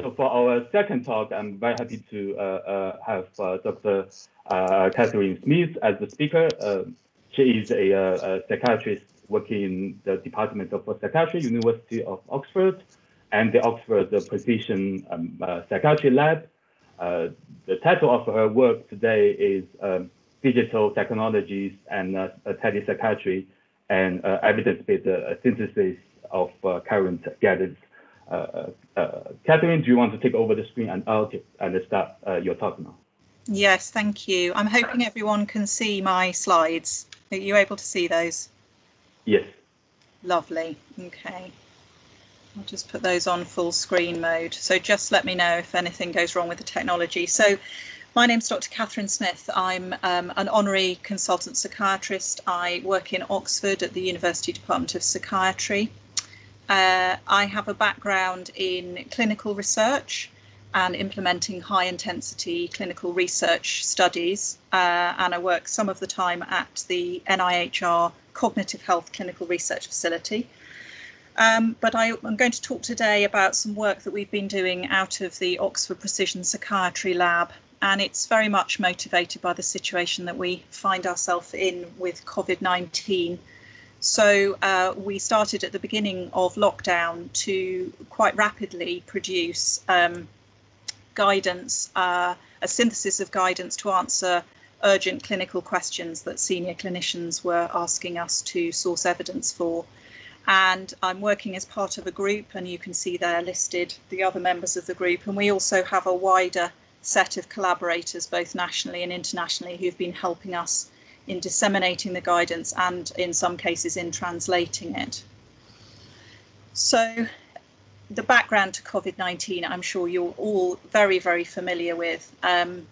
So for our second talk, I'm very happy to uh, uh, have uh, Dr. Catherine Smith as the speaker. she is a, a, psychiatrist working in the Department of Psychiatry, University of Oxford, and the Oxford Precision um, Psychiatry Lab. the title of her work today is um, Digital Technologies and Telepsychiatry and Evidence-Based Synthesis of Current Guidance uh, uh, Catherine, do you want to take over the screen and I'll and start uh, your talk now? Yes, thank you. I'm hoping everyone can see my slides. Are you able to see those? Yes. Lovely. Okay. I'll just put those on full screen mode. So just let me know if anything goes wrong with the technology. So my name's Dr. Catherine Smith. I'm um, an honorary consultant psychiatrist. I work in Oxford at the University Department of Psychiatry. Uh, I have a background in clinical research and implementing high intensity clinical research studies. Uh, and I work some of the time at the NIHR Cognitive Health Clinical Research Facility. Um, but I, am going to talk today about some work that we've been doing out of the Oxford Precision Psychiatry Lab. And it's very much motivated by the situation that we find ourselves in with COVID 19 so uh, we started at the beginning of lockdown to quite rapidly produce um, guidance, uh, a synthesis of guidance to answer urgent clinical questions that senior clinicians were asking us to source evidence for. And I'm working as part of a group, and you can see there listed the other members of the group. And we also have a wider set of collaborators, both nationally and internationally, who've been helping us in disseminating the guidance and in some cases in translating it. So the background to COVID-19, I'm sure you're all very, very familiar with, um,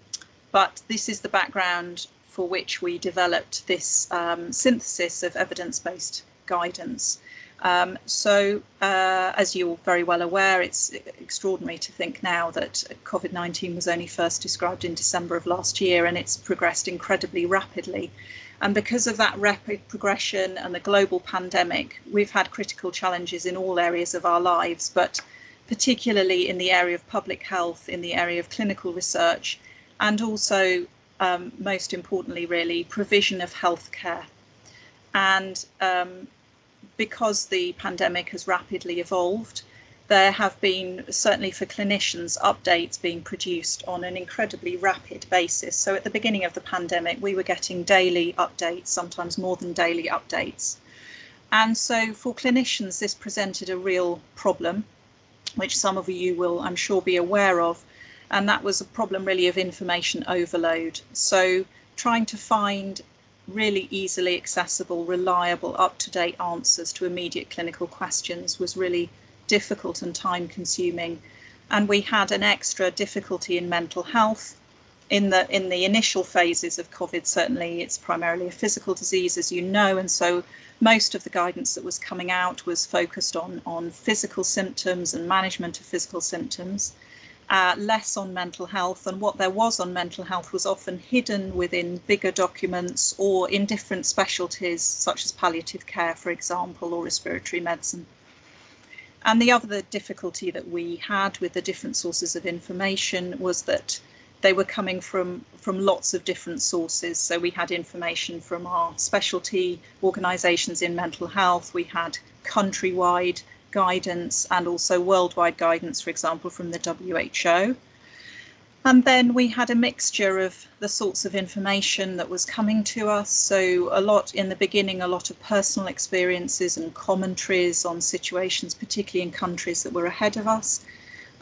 but this is the background for which we developed this um, synthesis of evidence-based guidance. Um, so, uh, as you're very well aware, it's extraordinary to think now that COVID 19 was only first described in December of last year and it's progressed incredibly rapidly. And because of that rapid progression and the global pandemic, we've had critical challenges in all areas of our lives, but particularly in the area of public health, in the area of clinical research, and also, um, most importantly, really, provision of healthcare. And um, because the pandemic has rapidly evolved, there have been, certainly for clinicians, updates being produced on an incredibly rapid basis. So at the beginning of the pandemic, we were getting daily updates, sometimes more than daily updates. And so for clinicians, this presented a real problem, which some of you will, I'm sure, be aware of. And that was a problem really of information overload. So trying to find really easily accessible, reliable, up-to-date answers to immediate clinical questions was really difficult and time consuming. And we had an extra difficulty in mental health. In the in the initial phases of COVID, certainly it's primarily a physical disease, as you know, and so most of the guidance that was coming out was focused on on physical symptoms and management of physical symptoms uh, less on mental health, and what there was on mental health was often hidden within bigger documents or in different specialties, such as palliative care, for example, or respiratory medicine. And the other difficulty that we had with the different sources of information was that they were coming from from lots of different sources. So we had information from our specialty organisations in mental health. We had countrywide guidance and also worldwide guidance, for example, from the WHO. And then we had a mixture of the sorts of information that was coming to us. So, a lot in the beginning, a lot of personal experiences and commentaries on situations, particularly in countries that were ahead of us.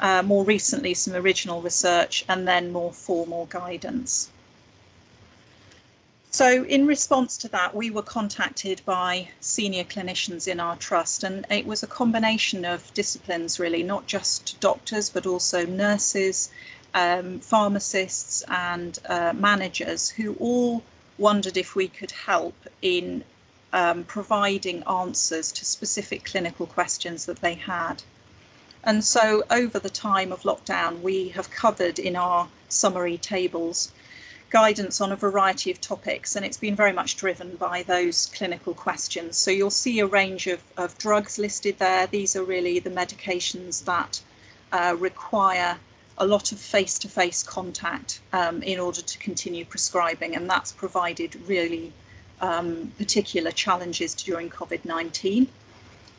Uh, more recently, some original research, and then more formal guidance. So, in response to that, we were contacted by senior clinicians in our trust, and it was a combination of disciplines really, not just doctors, but also nurses, um, pharmacists, and uh, managers who all wondered if we could help in um, providing answers to specific clinical questions that they had. And so, over the time of lockdown, we have covered in our summary tables guidance on a variety of topics, and it's been very much driven by those clinical questions. So you'll see a range of, of drugs listed there. These are really the medications that uh, require a lot of face-to-face contact um, in order to continue prescribing, and that's provided really um, particular challenges during COVID-19.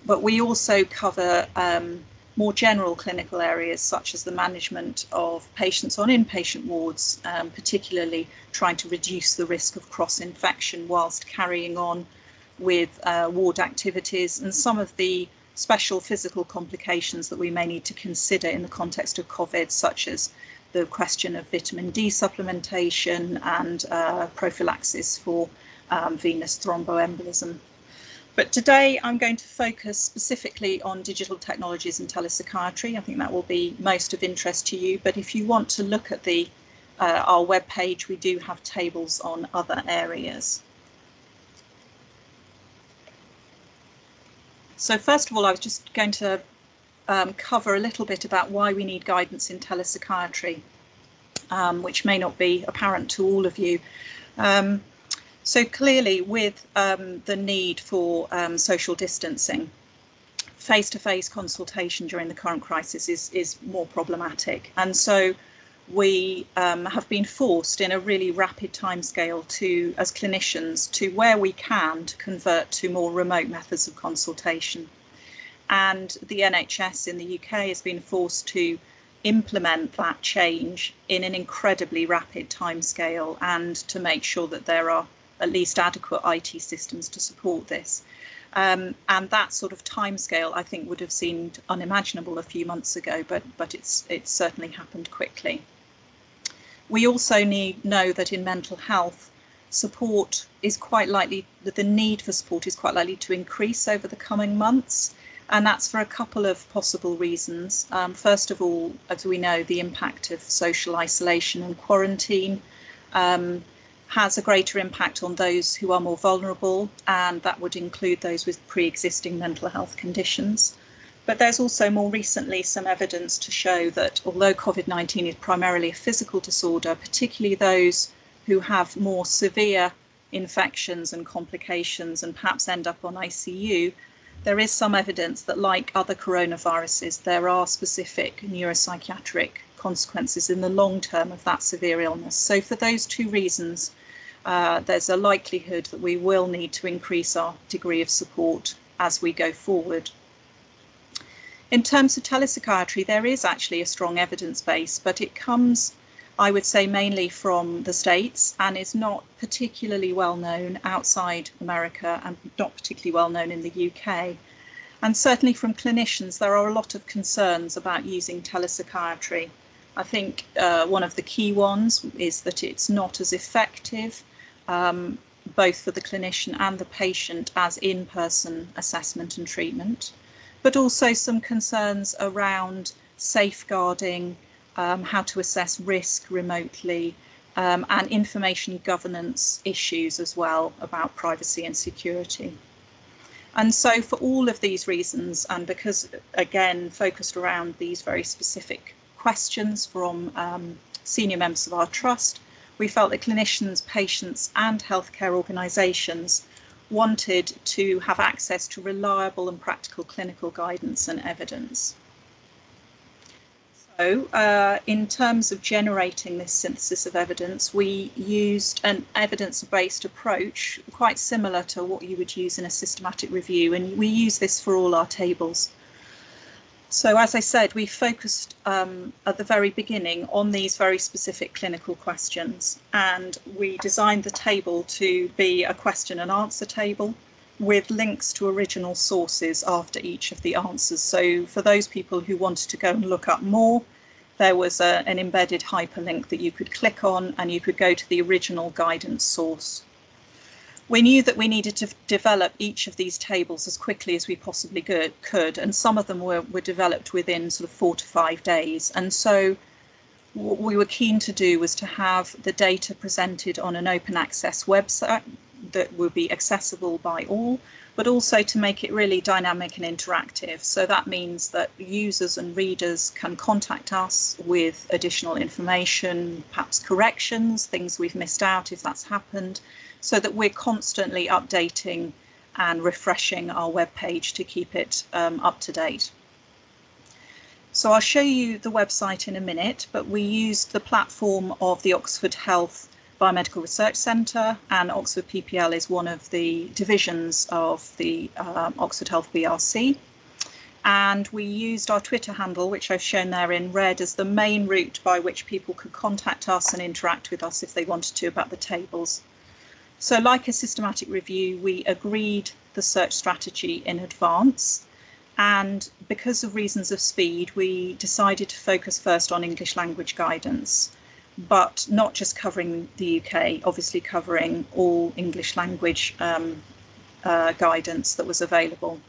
But we also cover um, more general clinical areas such as the management of patients on inpatient wards, um, particularly trying to reduce the risk of cross-infection whilst carrying on with uh, ward activities and some of the special physical complications that we may need to consider in the context of COVID, such as the question of vitamin D supplementation and uh, prophylaxis for um, venous thromboembolism. But today I'm going to focus specifically on digital technologies and telepsychiatry. I think that will be most of interest to you. But if you want to look at the uh, our web page, we do have tables on other areas. So first of all, I was just going to um, cover a little bit about why we need guidance in telepsychiatry, um, which may not be apparent to all of you. Um, so clearly with um, the need for um, social distancing, face-to-face consultation during the current crisis is, is more problematic. And so we um, have been forced in a really rapid timescale to, as clinicians, to where we can to convert to more remote methods of consultation. And the NHS in the UK has been forced to implement that change in an incredibly rapid timescale and to make sure that there are at least adequate IT systems to support this. Um, and that sort of timescale, I think, would have seemed unimaginable a few months ago, but but it's it's certainly happened quickly. We also need know that in mental health, support is quite likely that the need for support is quite likely to increase over the coming months. And that's for a couple of possible reasons. Um, first of all, as we know, the impact of social isolation and quarantine. Um, has a greater impact on those who are more vulnerable, and that would include those with pre existing mental health conditions. But there's also more recently some evidence to show that although COVID 19 is primarily a physical disorder, particularly those who have more severe infections and complications and perhaps end up on ICU, there is some evidence that, like other coronaviruses, there are specific neuropsychiatric consequences in the long term of that severe illness. So, for those two reasons, uh, there's a likelihood that we will need to increase our degree of support as we go forward. In terms of telepsychiatry, there is actually a strong evidence base, but it comes, I would say, mainly from the States and is not particularly well known outside America and not particularly well known in the UK. And certainly from clinicians, there are a lot of concerns about using telepsychiatry. I think uh, one of the key ones is that it's not as effective um, both for the clinician and the patient as in-person assessment and treatment, but also some concerns around safeguarding, um, how to assess risk remotely, um, and information governance issues as well about privacy and security. And so for all of these reasons, and because again, focused around these very specific questions from um, senior members of our trust, we felt that clinicians, patients, and healthcare organisations wanted to have access to reliable and practical clinical guidance and evidence. So, uh, in terms of generating this synthesis of evidence, we used an evidence based approach quite similar to what you would use in a systematic review, and we use this for all our tables. So as I said, we focused um, at the very beginning on these very specific clinical questions and we designed the table to be a question and answer table with links to original sources after each of the answers. So for those people who wanted to go and look up more, there was a, an embedded hyperlink that you could click on and you could go to the original guidance source we knew that we needed to develop each of these tables as quickly as we possibly could, and some of them were, were developed within sort of four to five days. And so what we were keen to do was to have the data presented on an open access website that would be accessible by all, but also to make it really dynamic and interactive. So that means that users and readers can contact us with additional information, perhaps corrections, things we've missed out if that's happened, so that we're constantly updating and refreshing our web page to keep it um, up to date. So I'll show you the website in a minute, but we used the platform of the Oxford Health Biomedical Research Centre and Oxford PPL is one of the divisions of the um, Oxford Health BRC. And we used our Twitter handle, which I've shown there in red, as the main route by which people could contact us and interact with us if they wanted to about the tables. So like a systematic review, we agreed the search strategy in advance and because of reasons of speed, we decided to focus first on English language guidance, but not just covering the UK, obviously covering all English language um, uh, guidance that was available.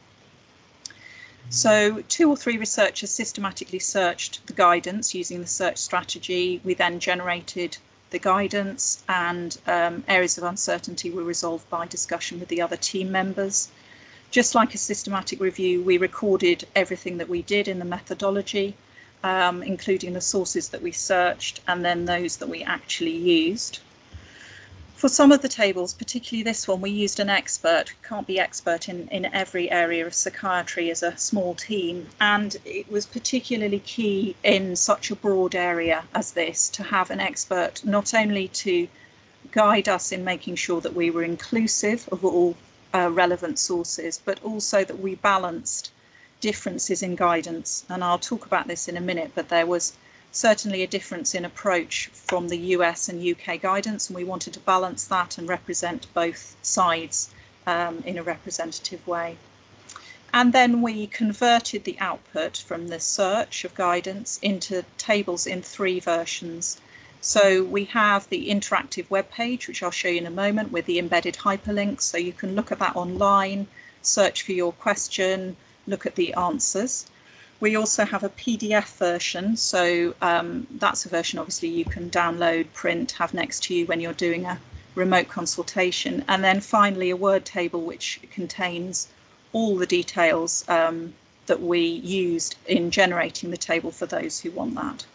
So two or three researchers systematically searched the guidance using the search strategy. We then generated the guidance and um, areas of uncertainty were resolved by discussion with the other team members. Just like a systematic review, we recorded everything that we did in the methodology, um, including the sources that we searched and then those that we actually used. For some of the tables, particularly this one, we used an expert. Can't be expert in, in every area of psychiatry as a small team. And it was particularly key in such a broad area as this to have an expert not only to guide us in making sure that we were inclusive of all uh, relevant sources, but also that we balanced differences in guidance. And I'll talk about this in a minute, but there was certainly a difference in approach from the US and UK guidance, and we wanted to balance that and represent both sides um, in a representative way. And then we converted the output from the search of guidance into tables in three versions. So we have the interactive web page, which I'll show you in a moment with the embedded hyperlinks. So you can look at that online, search for your question, look at the answers. We also have a PDF version. So um, that's a version obviously you can download, print, have next to you when you're doing a remote consultation. And then finally a word table which contains all the details um, that we used in generating the table for those who want that.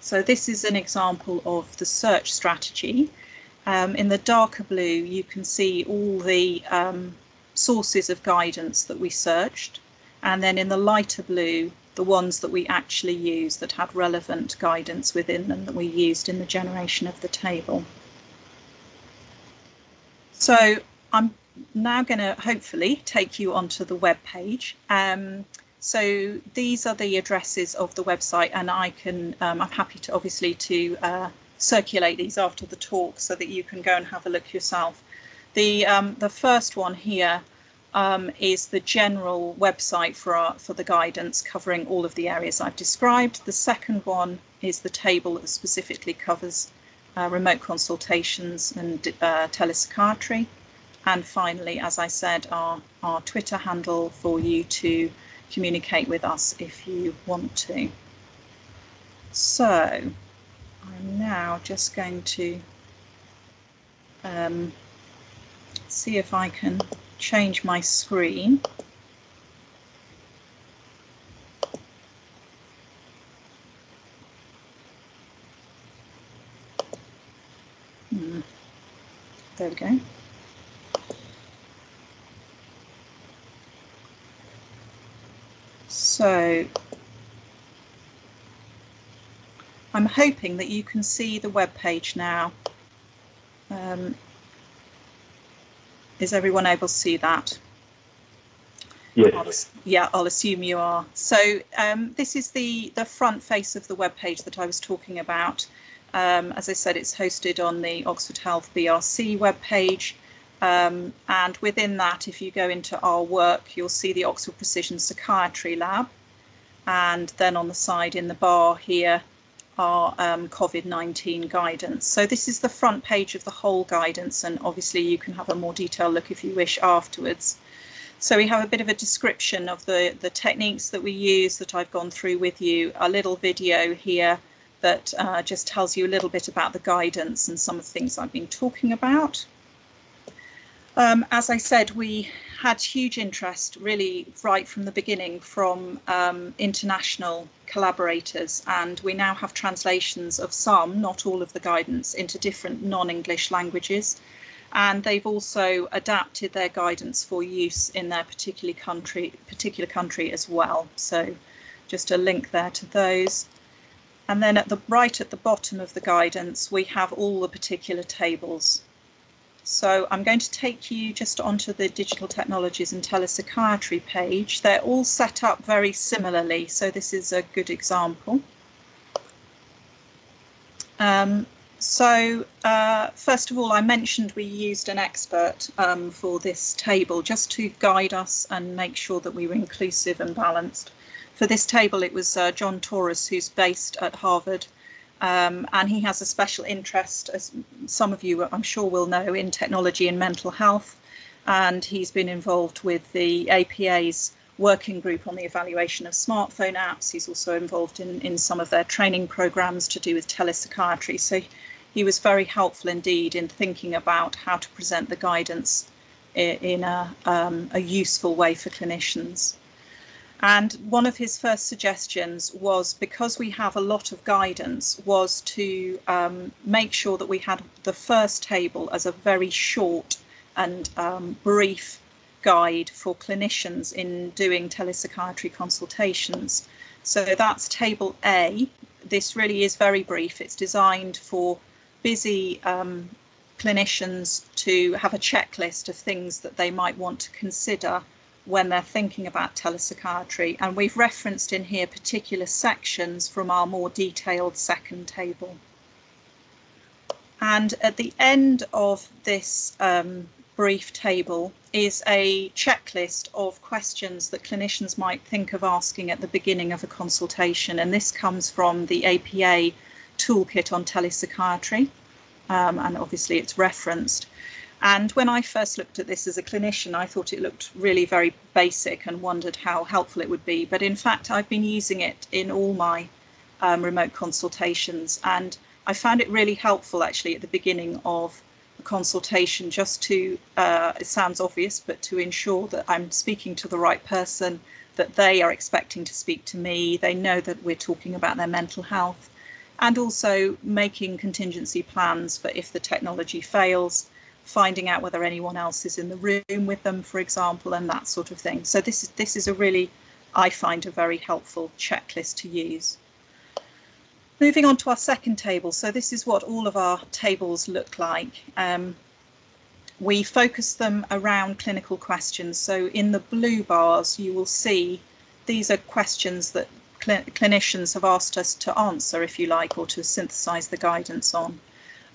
So this is an example of the search strategy. Um, in the darker blue, you can see all the um, sources of guidance that we searched. And then in the lighter blue, the ones that we actually use that had relevant guidance within them that we used in the generation of the table. So I'm now going to hopefully take you onto the web page. Um, so these are the addresses of the website, and I can um, I'm happy to obviously to uh, circulate these after the talk so that you can go and have a look yourself. The um, the first one here um, is the general website for our, for the guidance covering all of the areas I've described. The second one is the table that specifically covers uh, remote consultations and uh, telepsychiatry. And finally, as I said, our, our Twitter handle for you to communicate with us if you want to. So I'm now just going to um, see if I can change my screen. Hmm. There we go. So I'm hoping that you can see the web page now. Um, is everyone able to see that? Yes. I'll, yeah, I'll assume you are. So um, this is the, the front face of the web page that I was talking about. Um, as I said, it's hosted on the Oxford Health BRC web page. Um, and within that, if you go into our work, you'll see the Oxford Precision Psychiatry Lab. And then on the side in the bar here are um, COVID-19 guidance. So this is the front page of the whole guidance, and obviously you can have a more detailed look if you wish afterwards. So we have a bit of a description of the, the techniques that we use that I've gone through with you, a little video here that uh, just tells you a little bit about the guidance and some of the things I've been talking about. Um, as I said, we had huge interest really right from the beginning from um, international collaborators, and we now have translations of some, not all of the guidance, into different non-English languages. And they've also adapted their guidance for use in their particular country, particular country as well. So just a link there to those. And then at the right at the bottom of the guidance, we have all the particular tables. So I'm going to take you just onto the Digital Technologies and Telepsychiatry page. They're all set up very similarly, so this is a good example. Um, so uh, first of all, I mentioned we used an expert um, for this table just to guide us and make sure that we were inclusive and balanced. For this table, it was uh, John Torous, who's based at Harvard, um, and he has a special interest, as some of you I'm sure will know, in technology and mental health. And he's been involved with the APA's working group on the evaluation of smartphone apps. He's also involved in, in some of their training programs to do with telepsychiatry. So he was very helpful indeed in thinking about how to present the guidance in a, um, a useful way for clinicians. And one of his first suggestions was because we have a lot of guidance, was to um, make sure that we had the first table as a very short and um, brief guide for clinicians in doing telepsychiatry consultations. So that's table A. This really is very brief. It's designed for busy um, clinicians to have a checklist of things that they might want to consider when they're thinking about telepsychiatry. And we've referenced in here particular sections from our more detailed second table. And at the end of this um, brief table is a checklist of questions that clinicians might think of asking at the beginning of a consultation. And this comes from the APA toolkit on telepsychiatry. Um, and obviously it's referenced. And when I first looked at this as a clinician, I thought it looked really very basic and wondered how helpful it would be. But in fact, I've been using it in all my um, remote consultations, and I found it really helpful actually at the beginning of a consultation just to, uh, it sounds obvious, but to ensure that I'm speaking to the right person, that they are expecting to speak to me, they know that we're talking about their mental health, and also making contingency plans for if the technology fails finding out whether anyone else is in the room with them, for example, and that sort of thing. So this is this is a really, I find, a very helpful checklist to use. Moving on to our second table. So this is what all of our tables look like. Um, we focus them around clinical questions. So in the blue bars, you will see these are questions that cl clinicians have asked us to answer, if you like, or to synthesize the guidance on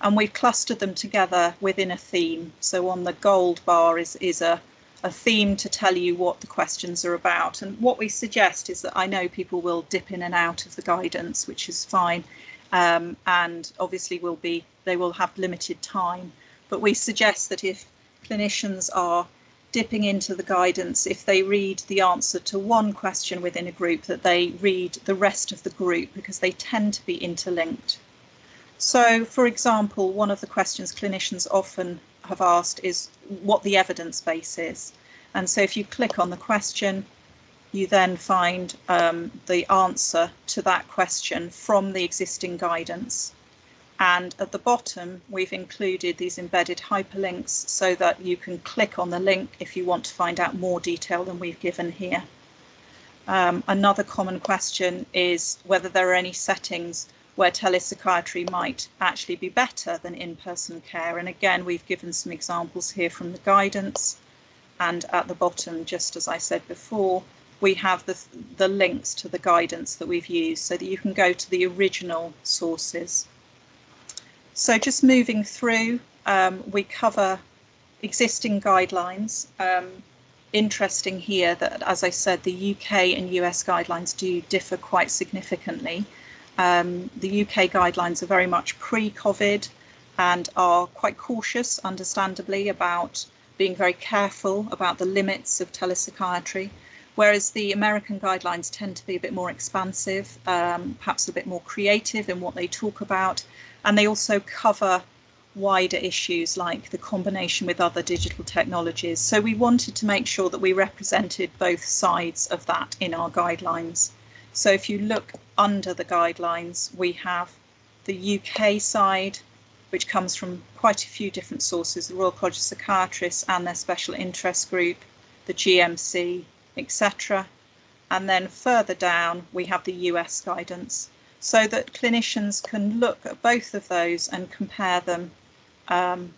and we've clustered them together within a theme. So on the gold bar is, is a, a theme to tell you what the questions are about. And what we suggest is that I know people will dip in and out of the guidance, which is fine. Um, and obviously will be they will have limited time. But we suggest that if clinicians are dipping into the guidance, if they read the answer to one question within a group, that they read the rest of the group because they tend to be interlinked. So, for example, one of the questions clinicians often have asked is what the evidence base is. And so if you click on the question, you then find um, the answer to that question from the existing guidance. And at the bottom, we've included these embedded hyperlinks so that you can click on the link if you want to find out more detail than we've given here. Um, another common question is whether there are any settings where telepsychiatry might actually be better than in-person care. And again, we've given some examples here from the guidance. And at the bottom, just as I said before, we have the, the links to the guidance that we've used so that you can go to the original sources. So just moving through, um, we cover existing guidelines. Um, interesting here that, as I said, the UK and US guidelines do differ quite significantly. Um, the UK guidelines are very much pre-COVID and are quite cautious, understandably, about being very careful about the limits of telepsychiatry, whereas the American guidelines tend to be a bit more expansive, um, perhaps a bit more creative in what they talk about, and they also cover wider issues like the combination with other digital technologies. So we wanted to make sure that we represented both sides of that in our guidelines. So if you look under the guidelines, we have the UK side, which comes from quite a few different sources, the Royal College of Psychiatrists and their special interest group, the GMC, etc. And then further down, we have the US guidance so that clinicians can look at both of those and compare them um,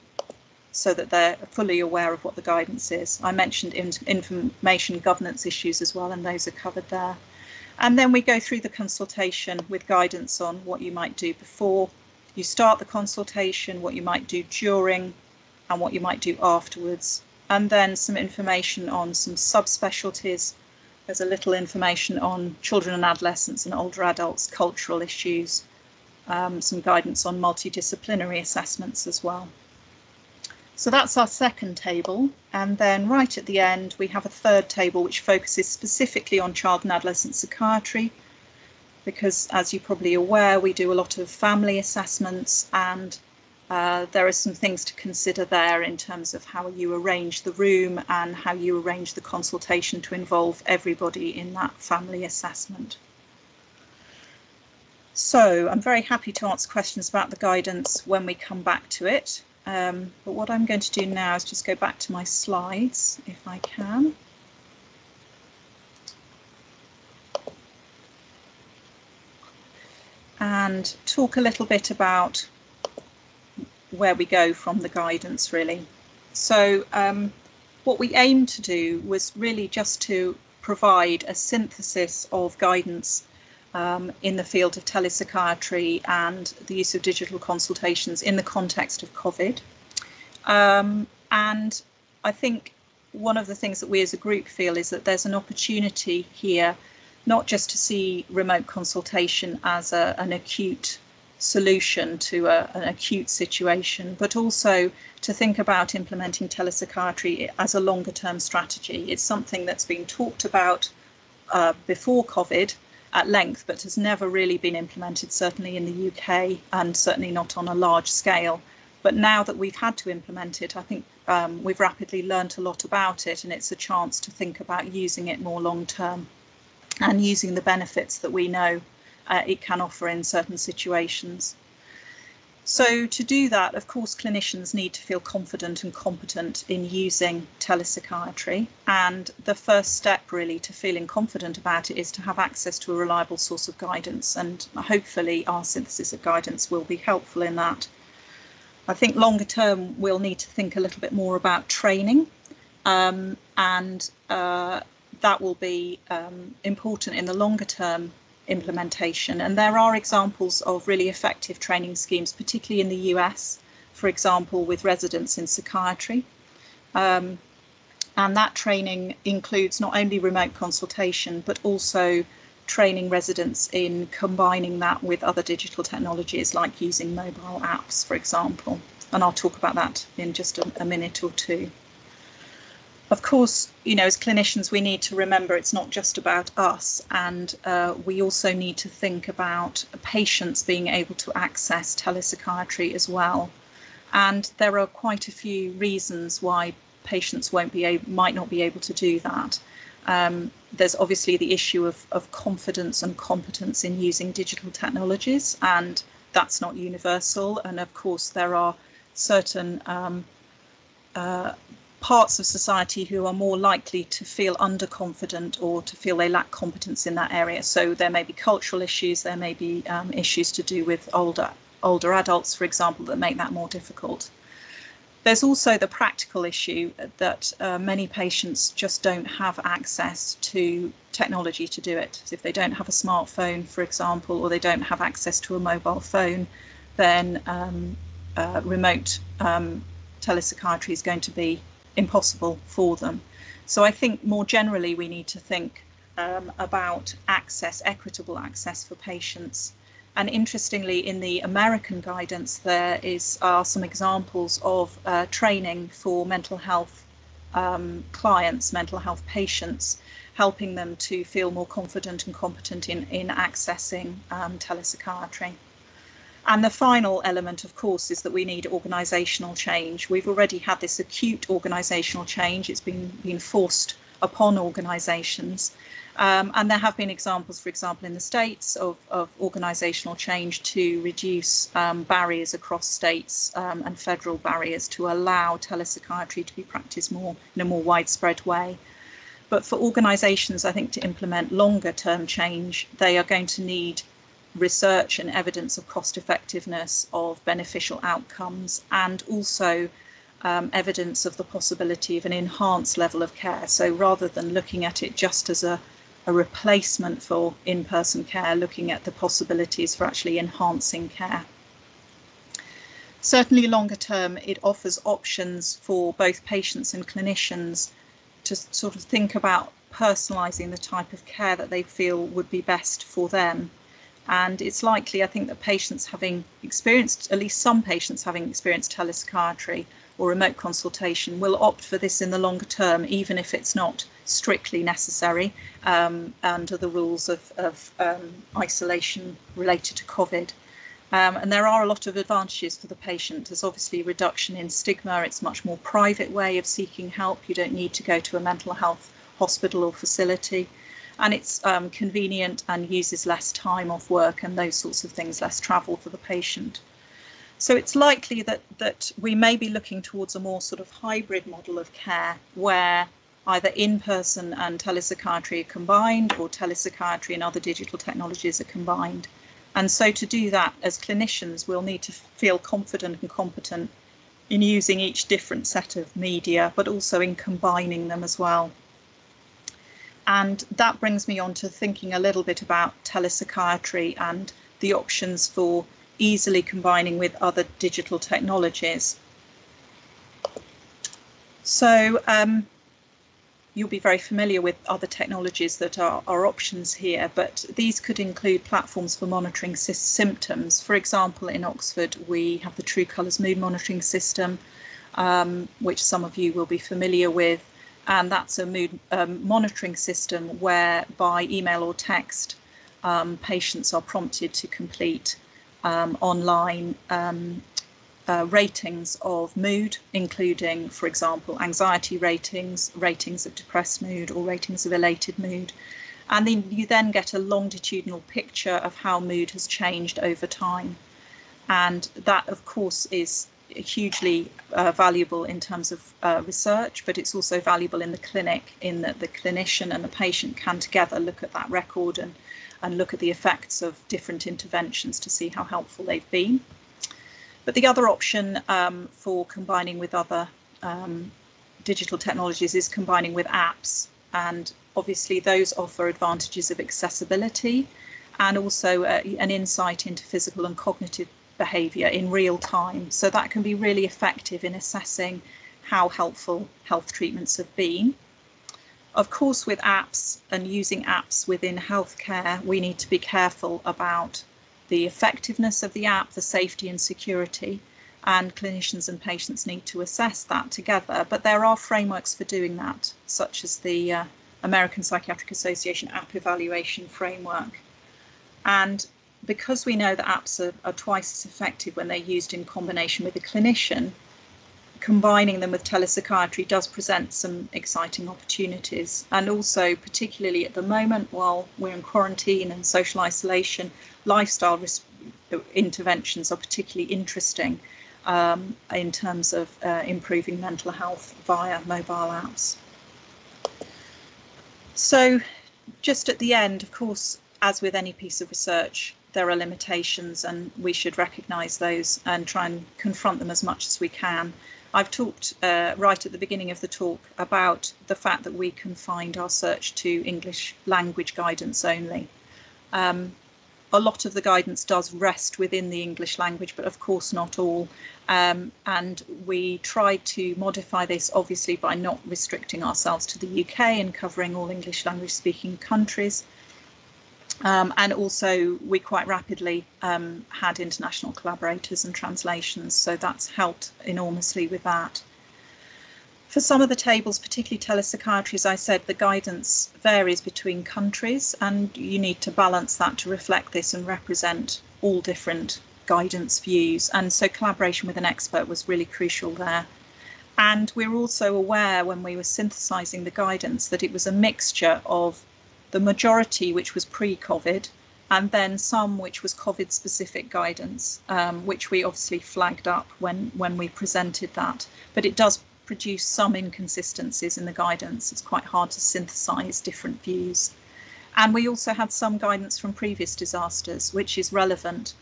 so that they're fully aware of what the guidance is. I mentioned in information governance issues as well, and those are covered there. And then we go through the consultation with guidance on what you might do before you start the consultation, what you might do during, and what you might do afterwards. And then some information on some subspecialties. There's a little information on children and adolescents and older adults, cultural issues, um, some guidance on multidisciplinary assessments as well. So that's our second table. And then right at the end, we have a third table which focuses specifically on child and adolescent psychiatry. Because as you're probably aware, we do a lot of family assessments and uh, there are some things to consider there in terms of how you arrange the room and how you arrange the consultation to involve everybody in that family assessment. So I'm very happy to answer questions about the guidance when we come back to it. Um, but what I'm going to do now is just go back to my slides, if I can. And talk a little bit about where we go from the guidance, really. So um, what we aimed to do was really just to provide a synthesis of guidance um, in the field of telepsychiatry and the use of digital consultations in the context of COVID. Um, and I think one of the things that we as a group feel is that there's an opportunity here not just to see remote consultation as a, an acute solution to a, an acute situation, but also to think about implementing telepsychiatry as a longer term strategy. It's something that's been talked about uh, before COVID, at length, but has never really been implemented, certainly in the UK and certainly not on a large scale. But now that we've had to implement it, I think um, we've rapidly learnt a lot about it, and it's a chance to think about using it more long term and using the benefits that we know uh, it can offer in certain situations. So to do that, of course, clinicians need to feel confident and competent in using telepsychiatry. And the first step really to feeling confident about it is to have access to a reliable source of guidance. And hopefully our synthesis of guidance will be helpful in that. I think longer term, we'll need to think a little bit more about training. Um, and uh, that will be um, important in the longer term implementation. And there are examples of really effective training schemes, particularly in the US, for example, with residents in psychiatry. Um, and that training includes not only remote consultation, but also training residents in combining that with other digital technologies like using mobile apps, for example. And I'll talk about that in just a, a minute or two of course, you know, as clinicians, we need to remember it's not just about us, and uh, we also need to think about patients being able to access telepsychiatry as well. And there are quite a few reasons why patients won't be able, might not be able to do that. Um, there's obviously the issue of, of confidence and competence in using digital technologies, and that's not universal. And of course, there are certain um, uh, parts of society who are more likely to feel underconfident or to feel they lack competence in that area. So there may be cultural issues, there may be um, issues to do with older older adults, for example, that make that more difficult. There's also the practical issue that uh, many patients just don't have access to technology to do it. So if they don't have a smartphone, for example, or they don't have access to a mobile phone, then um, uh, remote um, telepsychiatry is going to be impossible for them. So I think more generally we need to think um, about access, equitable access for patients. And interestingly, in the American guidance, there is are some examples of uh, training for mental health um, clients, mental health patients, helping them to feel more confident and competent in, in accessing um, telepsychiatry. And the final element, of course, is that we need organisational change. We've already had this acute organisational change. It's been, been forced upon organisations. Um, and there have been examples, for example, in the States of, of organisational change to reduce um, barriers across states um, and federal barriers to allow telepsychiatry to be practiced more in a more widespread way. But for organisations, I think to implement longer term change, they are going to need research and evidence of cost effectiveness, of beneficial outcomes, and also um, evidence of the possibility of an enhanced level of care. So rather than looking at it just as a, a replacement for in person care, looking at the possibilities for actually enhancing care. Certainly, longer term, it offers options for both patients and clinicians to sort of think about personalising the type of care that they feel would be best for them. And it's likely, I think, that patients having experienced, at least some patients having experienced telepsychiatry or remote consultation, will opt for this in the longer term, even if it's not strictly necessary um, under the rules of, of um, isolation related to COVID. Um, and there are a lot of advantages for the patient. There's obviously reduction in stigma. It's much more private way of seeking help. You don't need to go to a mental health hospital or facility. And it's um, convenient and uses less time off work and those sorts of things, less travel for the patient. So it's likely that, that we may be looking towards a more sort of hybrid model of care where either in-person and telepsychiatry are combined or telepsychiatry and other digital technologies are combined. And so to do that as clinicians, we'll need to feel confident and competent in using each different set of media, but also in combining them as well. And that brings me on to thinking a little bit about telepsychiatry and the options for easily combining with other digital technologies. So um, you'll be very familiar with other technologies that are, are options here, but these could include platforms for monitoring symptoms. For example, in Oxford, we have the True Colours mood monitoring system, um, which some of you will be familiar with. And that's a mood um, monitoring system where by email or text, um, patients are prompted to complete um, online um, uh, ratings of mood, including, for example, anxiety ratings, ratings of depressed mood, or ratings of elated mood. And then you then get a longitudinal picture of how mood has changed over time. And that, of course, is hugely uh, valuable in terms of uh, research, but it's also valuable in the clinic in that the clinician and the patient can together look at that record and, and look at the effects of different interventions to see how helpful they've been. But the other option um, for combining with other um, digital technologies is combining with apps. And obviously, those offer advantages of accessibility and also uh, an insight into physical and cognitive behavior in real time. So that can be really effective in assessing how helpful health treatments have been. Of course, with apps and using apps within healthcare, we need to be careful about the effectiveness of the app, the safety and security, and clinicians and patients need to assess that together. But there are frameworks for doing that, such as the uh, American Psychiatric Association App Evaluation Framework. And because we know that apps are, are twice as effective when they're used in combination with a clinician, combining them with telepsychiatry does present some exciting opportunities. And also, particularly at the moment, while we're in quarantine and social isolation, lifestyle interventions are particularly interesting um, in terms of uh, improving mental health via mobile apps. So, just at the end, of course, as with any piece of research, there are limitations, and we should recognise those and try and confront them as much as we can. I've talked uh, right at the beginning of the talk about the fact that we confined our search to English language guidance only. Um, a lot of the guidance does rest within the English language, but of course not all. Um, and we tried to modify this obviously by not restricting ourselves to the UK and covering all English language speaking countries. Um, and also, we quite rapidly um, had international collaborators and translations, so that's helped enormously with that. For some of the tables, particularly telepsychiatry, as I said, the guidance varies between countries, and you need to balance that to reflect this and represent all different guidance views. And so, collaboration with an expert was really crucial there. And we're also aware when we were synthesizing the guidance that it was a mixture of the majority which was pre-COVID, and then some which was COVID specific guidance, um, which we obviously flagged up when, when we presented that. But it does produce some inconsistencies in the guidance. It's quite hard to synthesize different views. And we also had some guidance from previous disasters, which is relevant.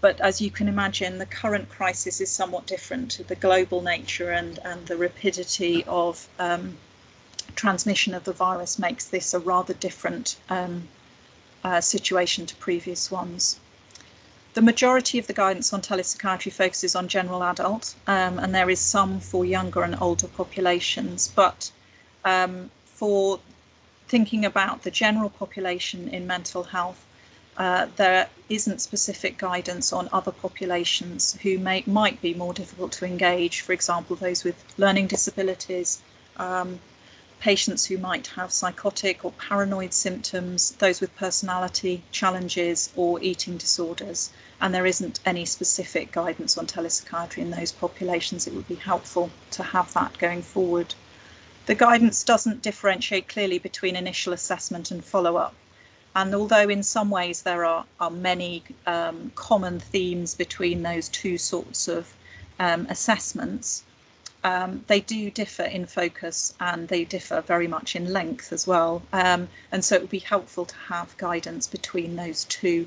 But as you can imagine, the current crisis is somewhat different. To the global nature and, and the rapidity of um, transmission of the virus makes this a rather different um, uh, situation to previous ones. The majority of the guidance on telepsychiatry focuses on general adult, um, and there is some for younger and older populations. But um, for thinking about the general population in mental health, uh, there isn't specific guidance on other populations who may, might be more difficult to engage, for example, those with learning disabilities, um, patients who might have psychotic or paranoid symptoms, those with personality challenges or eating disorders. And there isn't any specific guidance on telepsychiatry in those populations. It would be helpful to have that going forward. The guidance doesn't differentiate clearly between initial assessment and follow up. And although in some ways there are, are many um, common themes between those two sorts of um, assessments, um, they do differ in focus and they differ very much in length as well. Um, and so it would be helpful to have guidance between those two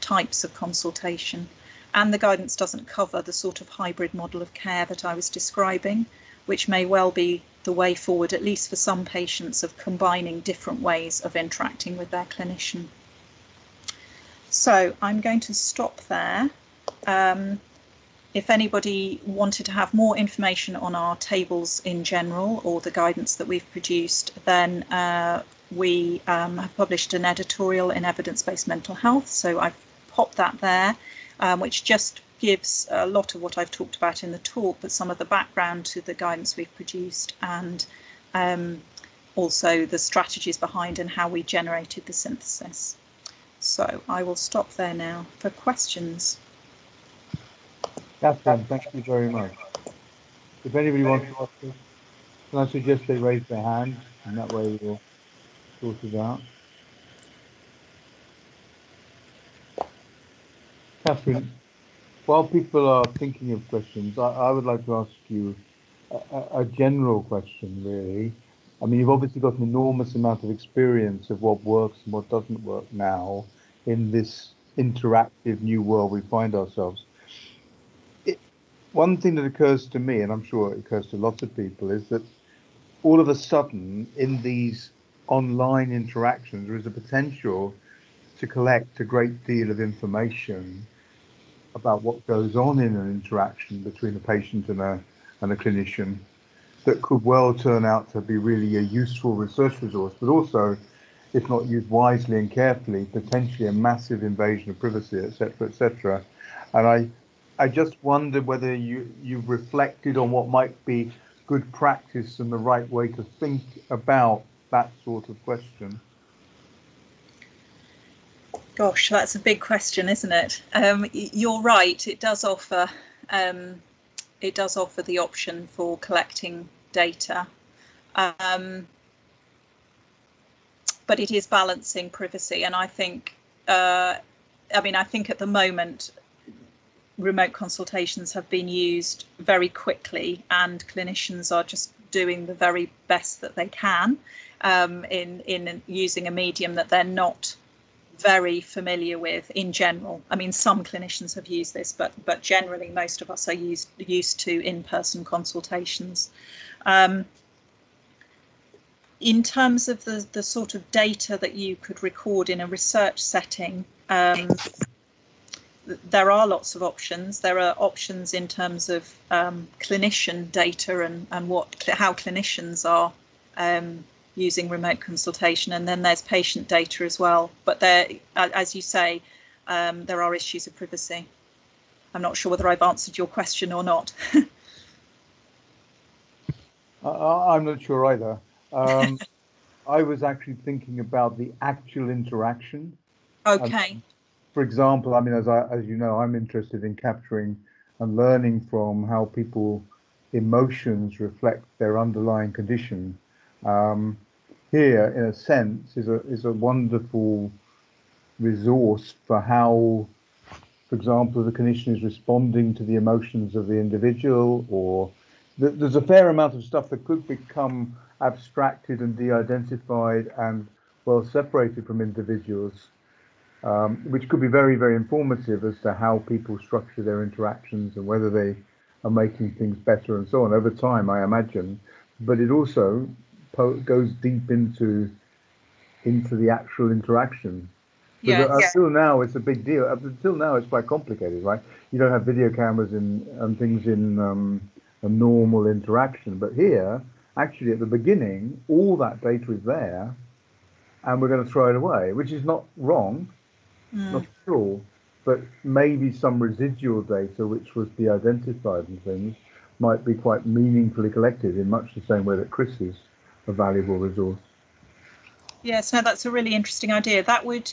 types of consultation. And the guidance doesn't cover the sort of hybrid model of care that I was describing, which may well be the way forward, at least for some patients, of combining different ways of interacting with their clinician. So I'm going to stop there. Um, if anybody wanted to have more information on our tables in general or the guidance that we've produced, then uh, we um, have published an editorial in evidence-based mental health. So I've popped that there, um, which just gives a lot of what I've talked about in the talk, but some of the background to the guidance we've produced and um, also the strategies behind and how we generated the synthesis. So I will stop there now for questions. Katharine, thank you very much. If anybody wants to ask can I suggest they raise their hand and that way we'll sort it out. Katharine, while people are thinking of questions, I, I would like to ask you a, a, general question, really. I mean, you've obviously got an enormous amount of experience of what works and what doesn't work now in this interactive new world we find ourselves one thing that occurs to me, and I'm sure it occurs to lots of people, is that all of a sudden in these online interactions there is a potential to collect a great deal of information about what goes on in an interaction between a patient and a and a clinician that could well turn out to be really a useful research resource, but also, if not used wisely and carefully, potentially a massive invasion of privacy, etc., etc. And I I just wonder whether you you reflected on what might be good practice and the right way to think about that sort of question. Gosh, that's a big question, isn't it? Um, you're right. It does offer um, it does offer the option for collecting data, um, but it is balancing privacy, and I think. Uh, I mean, I think at the moment remote consultations have been used very quickly and clinicians are just doing the very best that they can um, in in using a medium that they're not very familiar with in general. I mean, some clinicians have used this, but but generally most of us are used used to in-person consultations. Um, in terms of the the sort of data that you could record in a research setting, um, there are lots of options. There are options in terms of um, clinician data and, and what how clinicians are um, using remote consultation, and then there's patient data as well. But there, as you say, um, there are issues of privacy. I'm not sure whether I've answered your question or not. uh, I'm not sure either. Um, I was actually thinking about the actual interaction. Okay for example, I mean, as I, as you know, I'm interested in capturing and learning from how people emotions reflect their underlying condition. Um, here, in a sense, is a is a wonderful resource for how, for example, the clinician is responding to the emotions of the individual, or there's a fair amount of stuff that could become abstracted and de-identified and well separated from individuals, um, which could be very, very informative as to how people structure their interactions and whether they are making things better and so on over time, I imagine. But it also goes deep into into the actual interaction. Yeah, until yeah. now, it's a big deal. Up until now, it's quite complicated, right? You don't have video cameras and, and things in um, a normal interaction. But here, actually, at the beginning, all that data is there, and we're going to throw it away, which is not wrong, mm. not at all. But maybe some residual data, which was de-identified and things, might be quite meaningfully collected in much the same way that CRIS is a valuable resource. Yes, no, that's a really interesting idea. That would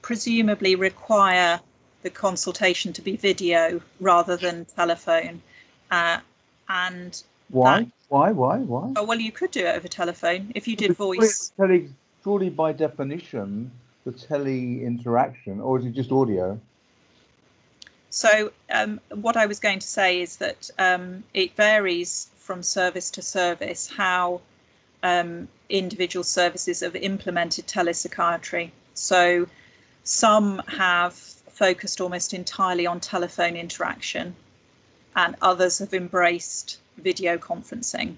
presumably require the consultation to be video rather than telephone. Uh, and why? That, why? Why? Why? Oh, well, you could do it over telephone if you did voice. Surely, by definition, the tele interaction, or is it just audio? So, um, what I was going to say is that um, it varies from service to service how um, individual services have implemented telepsychiatry. So, some have focused almost entirely on telephone interaction, and others have embraced video conferencing.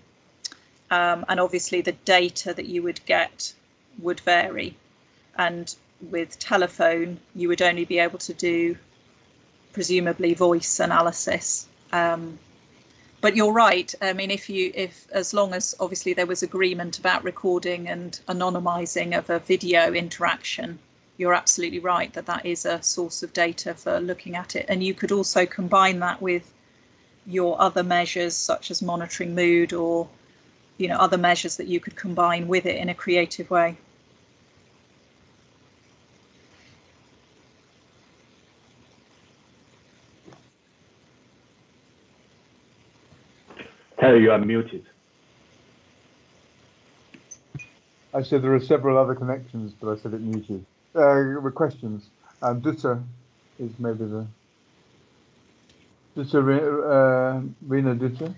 Um, and obviously, the data that you would get would vary. And with telephone, you would only be able to do presumably voice analysis. Um, but you're right. I mean, if you, if as long as obviously there was agreement about recording and anonymizing of a video interaction, you're absolutely right that that is a source of data for looking at it. And you could also combine that with your other measures such as monitoring mood or you know other measures that you could combine with it in a creative way. Terry, you are muted. I said there are several other connections, but I said it muted. Uh, questions. Um, Dutta is maybe the Dutta, uh, Rina Dutta.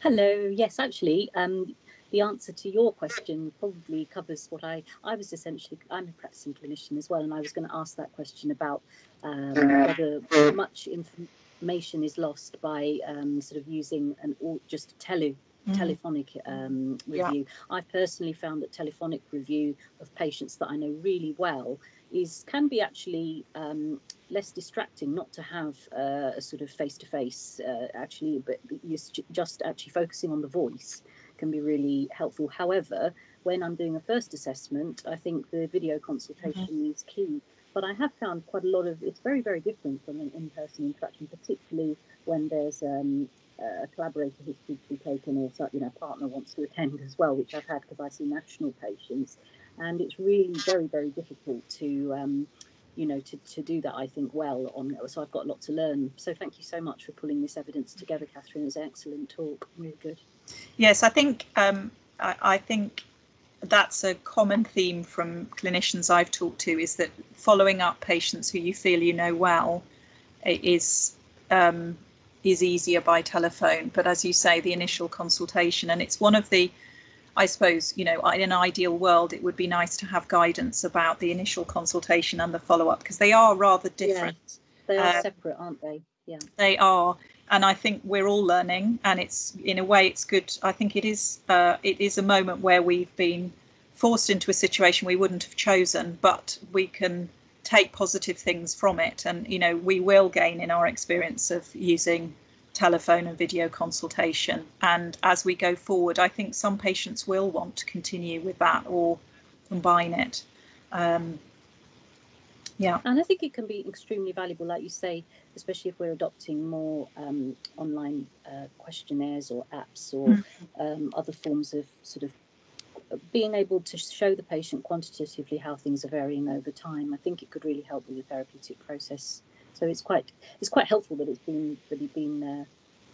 Hello. Yes, actually, um, the answer to your question probably covers what I I was essentially I'm a practicing clinician as well, and I was going to ask that question about um, whether much information is lost by um, sort of using an just tele mm. telephonic um, review. Yeah. I personally found that telephonic review of patients that I know really well is can be actually um, less distracting not to have uh, a sort of face to face actually, but just actually focusing on the voice can be really helpful. However, when I'm doing a first assessment, I think the video consultation mm-hmm. is key. But I have found quite a lot of it's very, very different from an in person interaction, particularly when there's um, a collaborator history to be taken or you know, a partner wants to attend as well, which I've had because I see national patients. And it's really very, very difficult to. Um, you know, to, to do that, I think, well on. So I've got a lot to learn. So thank you so much for pulling this evidence together, Katharine. It was an excellent talk. Really good. Yes, I think um, I, I, think that's a common theme from clinicians I've talked to is that following up patients who you feel you know well is um, is easier by telephone. But as you say, the initial consultation, and it's one of the I suppose, you know, in an ideal world, it would be nice to have guidance about the initial consultation and the follow up because they are rather different. Yeah, they are um, separate, aren't they? Yeah. They are and I think we're all learning, and it's in a way it's good. I think it is uh, it is a moment where we've been forced into a situation we wouldn't have chosen, but we can take positive things from it, and you know we will gain in our experience of using telephone and video consultation. And as we go forward, I think some patients will want to continue with that or combine it. Um, yeah. And I think it can be extremely valuable, like you say, especially if we're adopting more um, online uh, questionnaires or apps or mm. um, other forms of sort of being able to show the patient quantitatively how things are varying over time. I think it could really help with the therapeutic process. So it's quite it's quite helpful that it's been really been uh,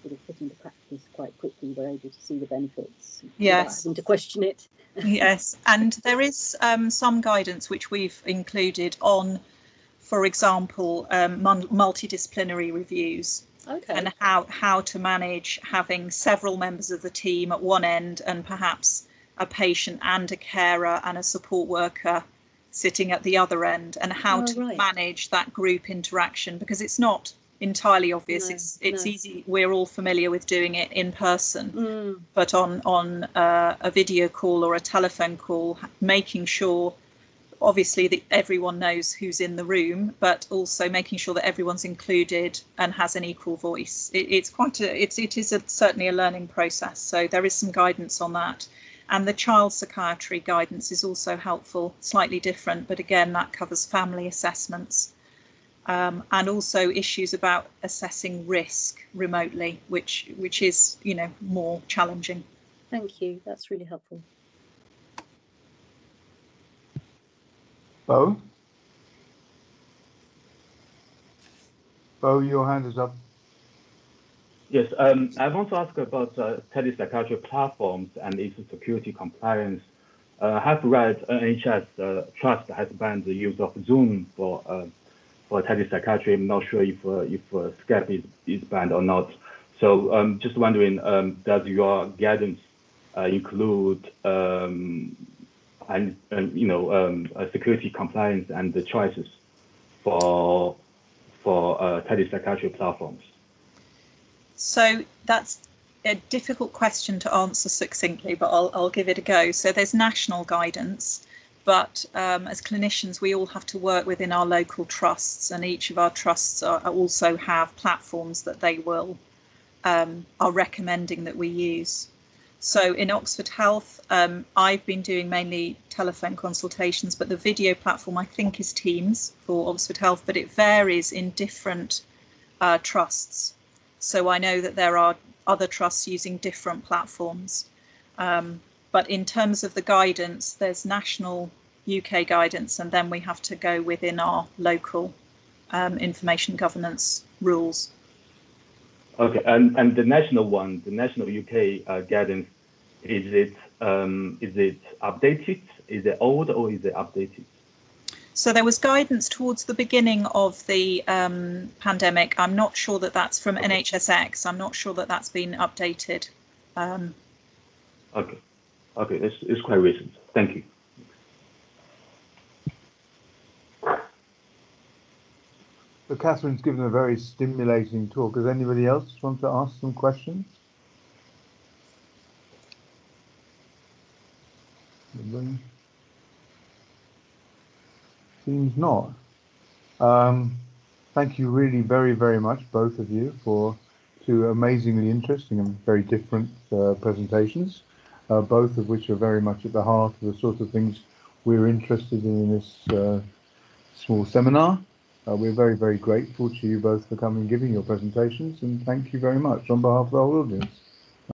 sort of put into practice quite quickly. We're able to see the benefits yes. having to question it. yes, and there is um, some guidance which we've included on for example, um, multidisciplinary reviews. Okay. and how how to manage having several members of the team at one end and perhaps a patient and a carer and a support worker sitting at the other end and how Oh, to right. manage that group interaction because it's not entirely obvious No, it's it's no. easy we're all familiar with doing it in person Mm, but on on uh, a video call or a telephone call making sure obviously that everyone knows who's in the room but also making sure that everyone's included and has an equal voice it, it's quite a it's it is a, certainly a learning process so there is some guidance on that and the child psychiatry guidance is also helpful slightly different but again that covers family assessments um, and also issues about assessing risk remotely which which is you know more challenging thank you. That's really helpful. Bo? Bo, your hand is up. Yes, um, I want to ask about uh, telepsychiatry platforms and its security compliance. Uh, I have read NHS uh, Trust has banned the use of Zoom for uh, for telepsychiatry. I'm not sure if uh, if uh, Skype is, is banned or not. So I'm um, just wondering, um, does your guidance uh, include um, and, and you know um, security compliance and the choices for for uh, telepsychiatry platforms? So that's a difficult question to answer succinctly, but I'll, I'll give it a go. So there's national guidance, but um, as clinicians, we all have to work within our local trusts, and each of our trusts are, also have platforms that they will um, are recommending that we use. So in Oxford Health, um, I've been doing mainly telephone consultations, but the video platform I think is Teams for Oxford Health, but it varies in different uh, trusts. So I know that there are other trusts using different platforms. Um, but in terms of the guidance, there's national UK guidance, and then we have to go within our local um, information governance rules. Okay, and, and the national one, the national UK uh, guidance, is it um, is it updated? Is it old or is it updated? So there was guidance towards the beginning of the um, pandemic. I'm not sure that that's from Okay. NHSX. I'm not sure that that's been updated. Um, Okay, okay, it's, it's quite recent. Thank you. So Katharine's given a very stimulating talk. Does anybody else want to ask some questions? Seems not. Um, thank you really very, very much, both of you, for two amazingly interesting and very different uh, presentations, uh, both of which are very much at the heart of the sort of things we're interested in in this uh, small seminar. Uh, we're very, very grateful to you both for coming and giving your presentations, and thank you very much on behalf of the whole audience.